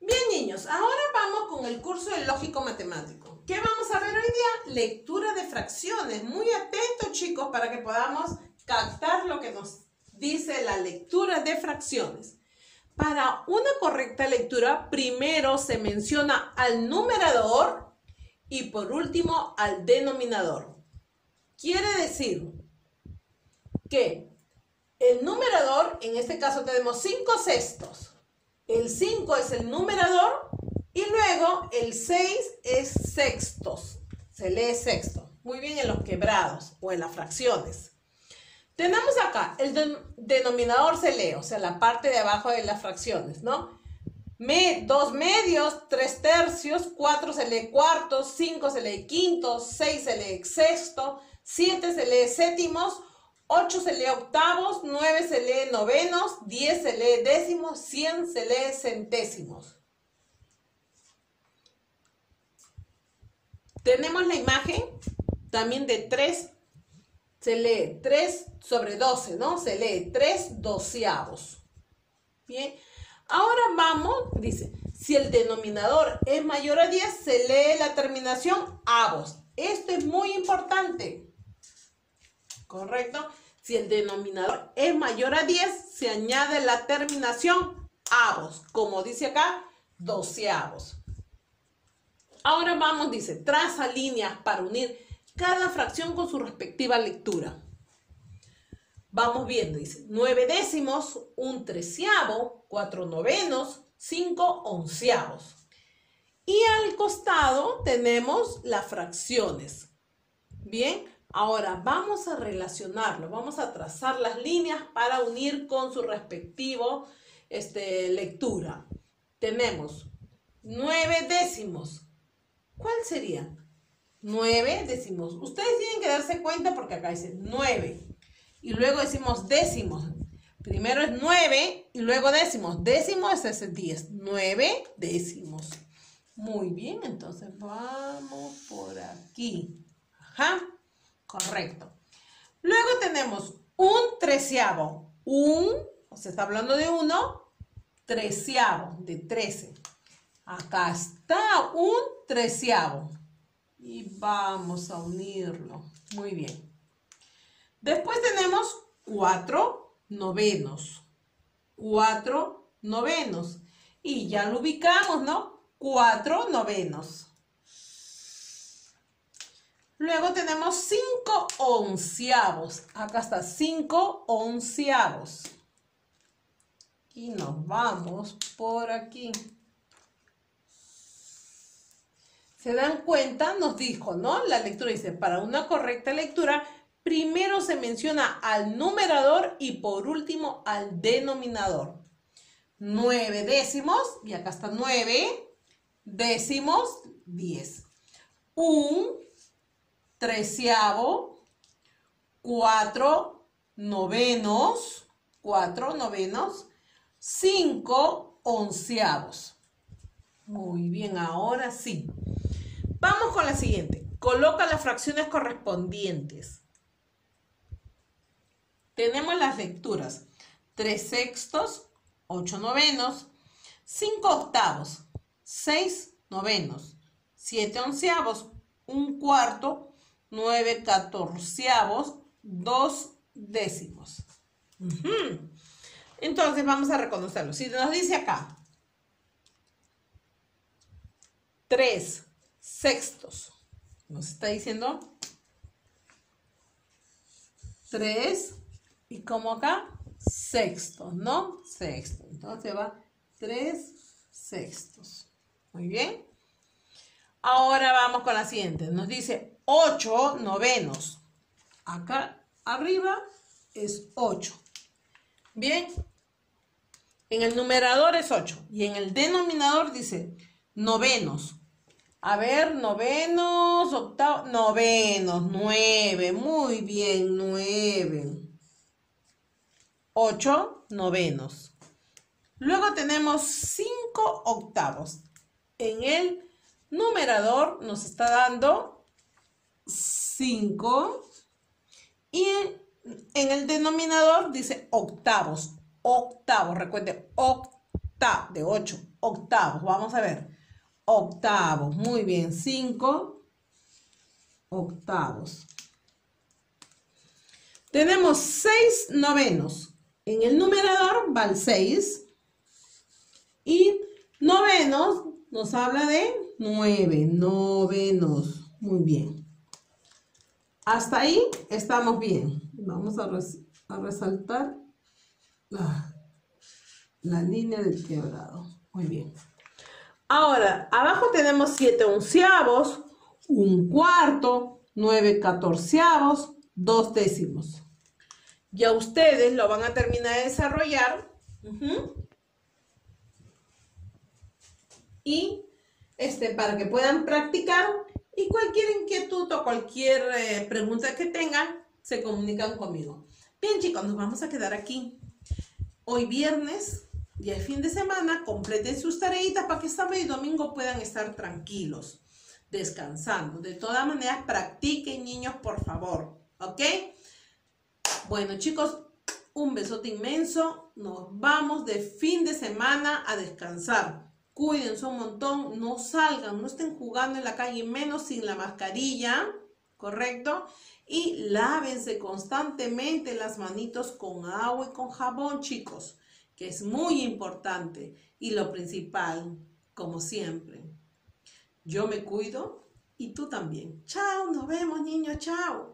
Bien, niños, ahora vamos con el curso de lógico matemático. ¿Qué vamos a ver hoy día? Lectura de fracciones. Muy atentos, chicos, para que podamos captar lo que nos dice la lectura de fracciones. Para una correcta lectura, primero se menciona al numerador y por último al denominador. Quiere decir que el numerador, en este caso tenemos 5 sextos. El 5 es el numerador y luego el 6 es sextos. Se lee sexto. Muy bien en los quebrados o en las fracciones. Tenemos acá, el denominador se lee, o sea, la parte de abajo de las fracciones, ¿no? Me, dos medios, tres tercios, cuatro se lee cuartos, cinco se lee quintos, seis se lee sexto, siete se lee séptimos, ocho se lee octavos, nueve se lee novenos, diez se lee décimos, cien se lee centésimos. Tenemos la imagen también de tres se lee 3 sobre 12, ¿no? Se lee 3 doceavos. Bien, ahora vamos, dice, si el denominador es mayor a 10, se lee la terminación avos. Esto es muy importante. ¿Correcto? Si el denominador es mayor a 10, se añade la terminación avos. Como dice acá, doceavos. Ahora vamos, dice, traza líneas para unir cada fracción con su respectiva lectura. Vamos viendo, dice, nueve décimos, un treceavo, cuatro novenos, cinco onceavos. Y al costado tenemos las fracciones. Bien, ahora vamos a relacionarlo, vamos a trazar las líneas para unir con su respectivo este, lectura. Tenemos nueve décimos. ¿Cuál sería? 9 decimos. Ustedes tienen que darse cuenta porque acá dice 9. Y luego decimos décimos. Primero es 9 y luego décimos. Décimo es ese 10. 9 décimos. Muy bien, entonces vamos por aquí. Ajá, correcto. Luego tenemos un treceavo. Un, se está hablando de uno, treceavo, de 13. Acá está un treceavo y vamos a unirlo. Muy bien. Después tenemos cuatro novenos. Cuatro novenos. Y ya lo ubicamos, ¿no? Cuatro novenos. Luego tenemos cinco onceavos. Acá está cinco onceavos. Y nos vamos por aquí. se dan cuenta, nos dijo, ¿no? La lectura dice, para una correcta lectura, primero se menciona al numerador y por último al denominador. Nueve décimos, y acá está nueve, décimos, diez. Un treceavo, cuatro novenos, cuatro novenos, cinco onceavos. Muy bien, ahora sí. Vamos con la siguiente. Coloca las fracciones correspondientes. Tenemos las lecturas. 3 sextos, 8 novenos, 5 octavos, 6 novenos, 7 onceavos, 1 cuarto, 9 catorceavos, 2 décimos. Entonces vamos a reconocerlo. Si nos dice acá 3 sextos. Nos está diciendo 3 y como acá sextos, ¿no? Sexto. Entonces va 3 sextos. Muy bien. Ahora vamos con la siguiente. Nos dice 8 novenos. Acá arriba es 8. Bien. En el numerador es 8 y en el denominador dice novenos. A ver, novenos, octavos, novenos, nueve, muy bien, nueve. Ocho novenos. Luego tenemos cinco octavos. En el numerador nos está dando cinco. Y en el denominador dice octavos. Octavos, recuerde, octavos, de 8, octavos, vamos a ver, octavos, muy bien, 5 octavos. Tenemos 6 novenos, en el numerador va el 6 y novenos nos habla de 9, novenos, muy bien. Hasta ahí estamos bien. Vamos a, resaltar la, línea del quebrado. Muy bien. Ahora, abajo tenemos 7 onceavos, un cuarto, 9 catorceavos, dos décimos. Ya ustedes lo van a terminar de desarrollar. Y este, para que puedan practicar y cualquier inquietud o cualquier eh, pregunta que tengan, se comunican conmigo. Bien chicos, nos vamos a quedar aquí. Hoy viernes, día de fin de semana, completen sus tareitas para que sábado y domingo puedan estar tranquilos, descansando. De todas maneras, practiquen niños, por favor. ¿Ok? Bueno chicos, un besote inmenso. Nos vamos de fin de semana a descansar cuídense un montón, no salgan, no estén jugando en la calle, menos sin la mascarilla, ¿correcto? Y lávense constantemente las manitos con agua y con jabón, chicos, que es muy importante. Y lo principal, como siempre, yo me cuido y tú también. Chao, nos vemos, niños, chao.